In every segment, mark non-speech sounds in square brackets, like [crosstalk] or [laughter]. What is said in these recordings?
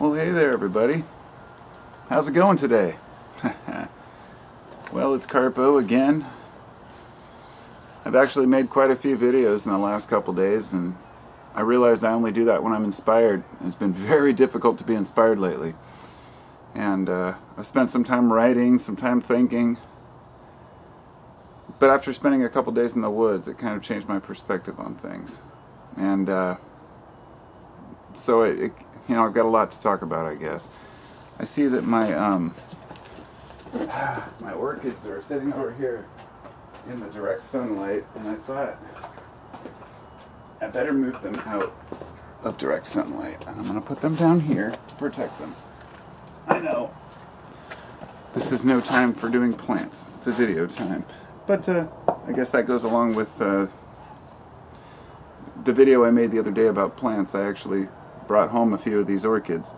Well, hey there, everybody. How's it going today? [laughs] well, it's Carpo again. I've actually made quite a few videos in the last couple days, and I realized I only do that when I'm inspired. It's been [laughs] very difficult to be inspired lately. And uh, I've spent some time writing, some time thinking. But after spending a couple days in the woods, it kind of changed my perspective on things. And uh, so it, it you know, I've got a lot to talk about, I guess. I see that my um, [sighs] my orchids are sitting over here in the direct sunlight, and I thought I better move them out of direct sunlight. And I'm going to put them down here to protect them. I know this is no time for doing plants. It's a video time. But uh, I guess that goes along with uh, the video I made the other day about plants. I actually brought home a few of these orchids.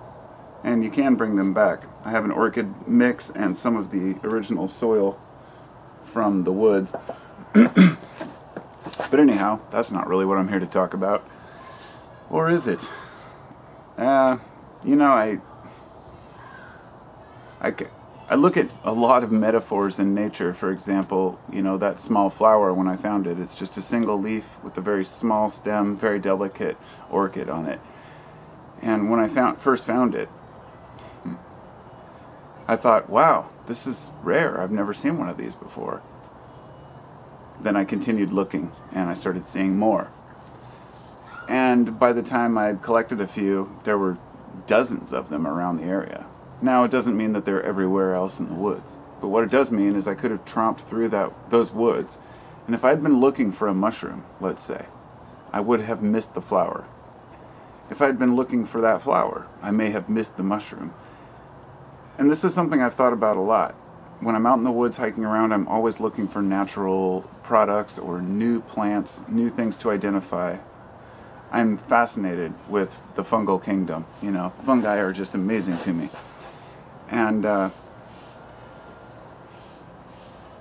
And you can bring them back. I have an orchid mix and some of the original soil from the woods. [coughs] but anyhow, that's not really what I'm here to talk about. Or is it? Uh, you know, I, I, I look at a lot of metaphors in nature. For example, you know, that small flower when I found it, it's just a single leaf with a very small stem, very delicate orchid on it. And when I found, first found it, I thought, wow, this is rare. I've never seen one of these before. Then I continued looking and I started seeing more. And by the time I had collected a few, there were dozens of them around the area. Now, it doesn't mean that they're everywhere else in the woods. But what it does mean is I could have tromped through that, those woods, and if I'd been looking for a mushroom, let's say, I would have missed the flower if I'd been looking for that flower, I may have missed the mushroom. And this is something I've thought about a lot. When I'm out in the woods hiking around, I'm always looking for natural products or new plants, new things to identify. I'm fascinated with the fungal kingdom. You know, fungi are just amazing to me. And uh,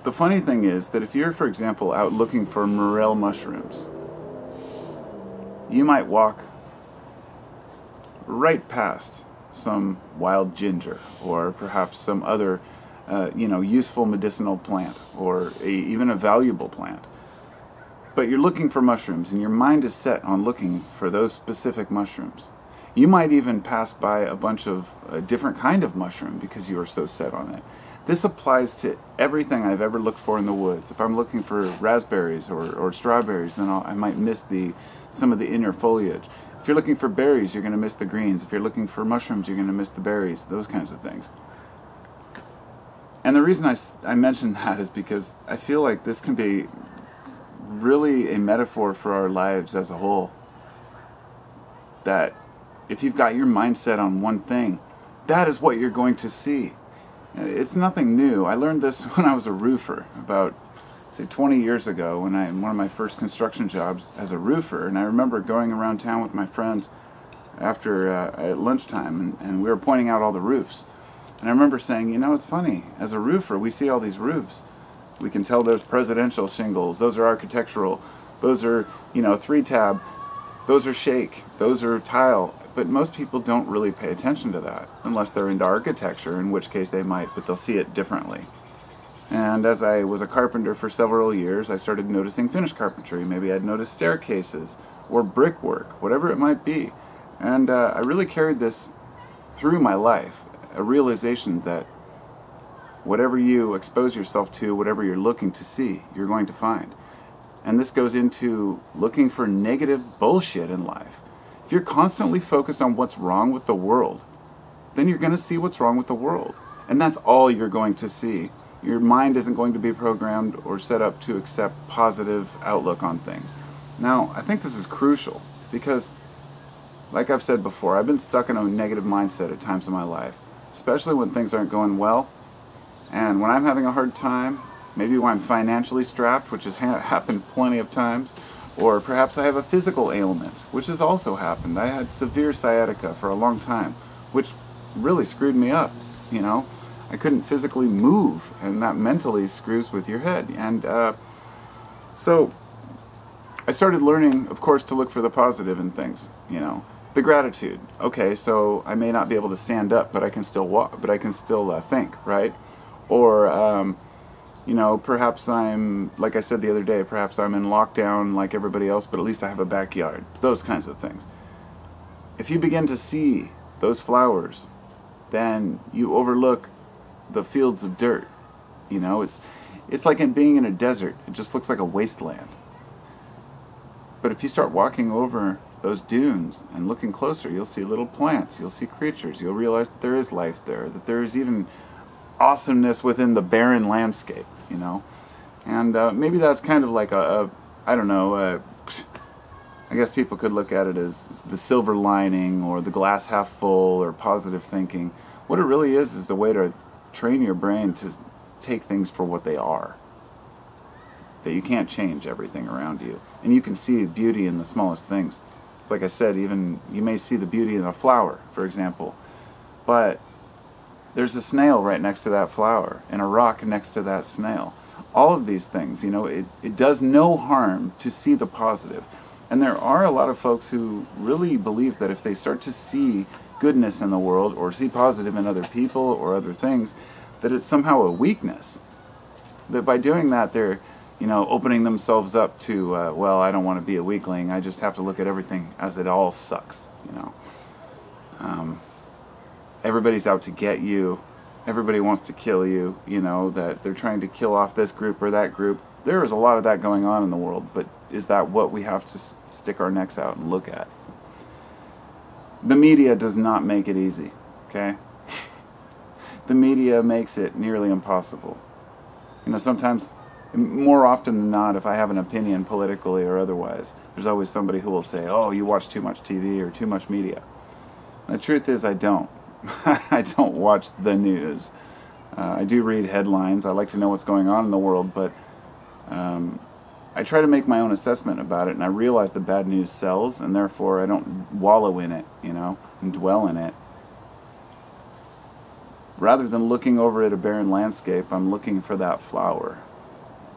the funny thing is that if you're, for example, out looking for morel mushrooms, you might walk right past some wild ginger or perhaps some other uh, you know useful medicinal plant or a, even a valuable plant but you're looking for mushrooms and your mind is set on looking for those specific mushrooms you might even pass by a bunch of a different kind of mushroom because you are so set on it this applies to everything I've ever looked for in the woods. If I'm looking for raspberries or, or strawberries, then I'll, i might miss the some of the inner foliage. If you're looking for berries, you're going to miss the greens. If you're looking for mushrooms, you're going to miss the berries, those kinds of things. And the reason I, I mention [laughs] that is because I feel like this can be really a metaphor for our lives as a whole. That if you've got your mindset on one thing, that is what you're going to see. It's nothing new. I learned this [laughs] when I was a roofer about say 20 years ago when I one of my first construction jobs as a roofer and I remember going around town with my friends after uh, at lunchtime and, and we were pointing out all the roofs. And I remember saying you know it's funny as a roofer we see all these roofs. We can tell those presidential shingles those are architectural those are you know three tab those are shake those are tile. But most people don't really pay attention to that unless they're into architecture in which case they might but they'll see it differently and as I was a carpenter for several years, I started noticing finished carpentry. Maybe I'd notice staircases or brickwork, whatever it might be. And uh, I really carried this through my life, a realization that whatever you expose yourself to, whatever you're looking to see, you're going to find. And this goes into looking for negative bullshit in life. If you're constantly focused on what's wrong with the world, then you're going to see what's wrong with the world. And that's all you're going to see your mind isn't going to be programmed or set up to accept positive outlook on things. Now, I think this is crucial because, like I've said before, I've been stuck in a negative mindset at times in my life, especially when things aren't going well. And when I'm having a hard time, maybe when I'm financially strapped, which has ha happened plenty of times, or perhaps I have a physical ailment, which has also happened. I had severe sciatica for a long time, which really screwed me up, you know. I couldn't physically move, and that mentally screws with your head. And uh, so I started learning, of course, to look for the positive in things, you know. the gratitude. Okay, so I may not be able to stand up, but I can still walk, but I can still uh, think, right? Or, um, you know, perhaps I'm, like I said the other day, perhaps I'm in lockdown like everybody else, but at least I have a backyard. Those kinds of things. If you begin to see those flowers, then you overlook the fields of dirt. You know, it's it's like in being in a desert. It just looks like a wasteland. But if you start walking over those dunes and looking closer, you'll see little plants, you'll see creatures, you'll realize that there is life there, that there is even awesomeness within the barren landscape, you know. And uh, maybe that's kind of like a, a I don't know, a, [laughs] I guess people could look at it as the silver lining or the glass half full or positive thinking. What it really is is a way to train your brain to take things for what they are. That you can't change everything around you. And you can see beauty in the smallest things. It's like I said, even you may see the beauty in a flower, for example. But there's a snail right next to that flower and a rock next to that snail. All of these things, you know, it, it does no harm to see the positive. And there are a lot of folks who really believe that if they start to see goodness in the world or see positive in other people or other things, that it's somehow a weakness. That by doing that, they're, you know, opening themselves up to, uh, well, I don't want to be a weakling. I just have to look at everything as it all sucks, you know. Um, everybody's out to get you. Everybody wants to kill you, you know, that they're trying to kill off this group or that group. There is a lot of that going on in the world, but is that what we have to stick our necks out and look at? The media does not make it easy, okay? the media makes it nearly impossible. You know, sometimes, more often than not, if I have an opinion politically or otherwise, there's always somebody who will say, oh, you watch too much TV or too much media. And the truth is, I don't. [laughs] I don't watch the news. Uh, I do read headlines. I like to know what's going on in the world, but um, I try to make my own assessment about it, and I realize the bad news sells, and therefore I don't wallow in it, you know, and dwell in it. Rather than looking over at a barren landscape, I'm looking for that flower.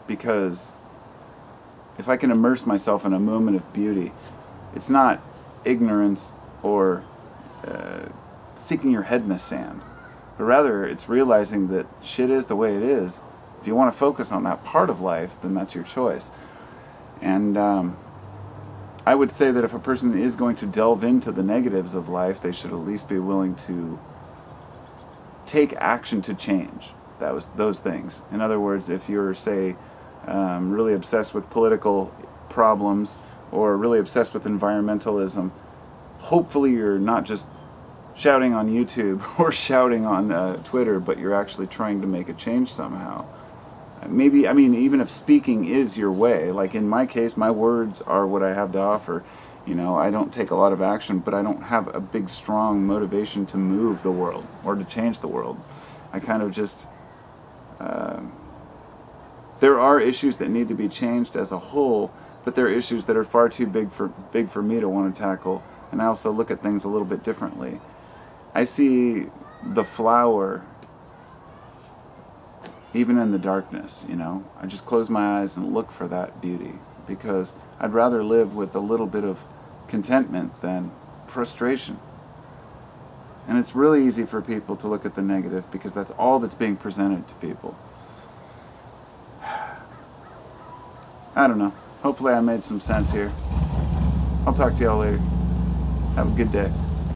Because if I can immerse myself in a moment of beauty, it's not ignorance or uh, sticking your head in the sand, but rather it's realizing that shit is the way it is. If you want to focus on that part of life, then that's your choice. And um, I would say that if a person is going to delve into the negatives of life, they should at least be willing to take action to change that was those things. In other words, if you're say um, really obsessed with political problems or really obsessed with environmentalism, hopefully you're not just shouting on YouTube [laughs] or shouting on uh, Twitter, but you're actually trying to make a change somehow. Maybe, I mean, even if speaking is your way, like in my case, my words are what I have to offer. You know, I don't take a lot of action, but I don't have a big, strong motivation to move the world or to change the world. I kind of just. Uh, there are issues that need to be changed as a whole, but there are issues that are far too big for big for me to want to tackle. And I also look at things a little bit differently. I see the flower even in the darkness, you know. I just close my eyes and look for that beauty because I'd rather live with a little bit of contentment than frustration. And it's really easy for people to look at the negative because that's all that's being presented to people. [sighs] I don't know. Hopefully I made some sense here. I'll talk to y'all later. Have a good day.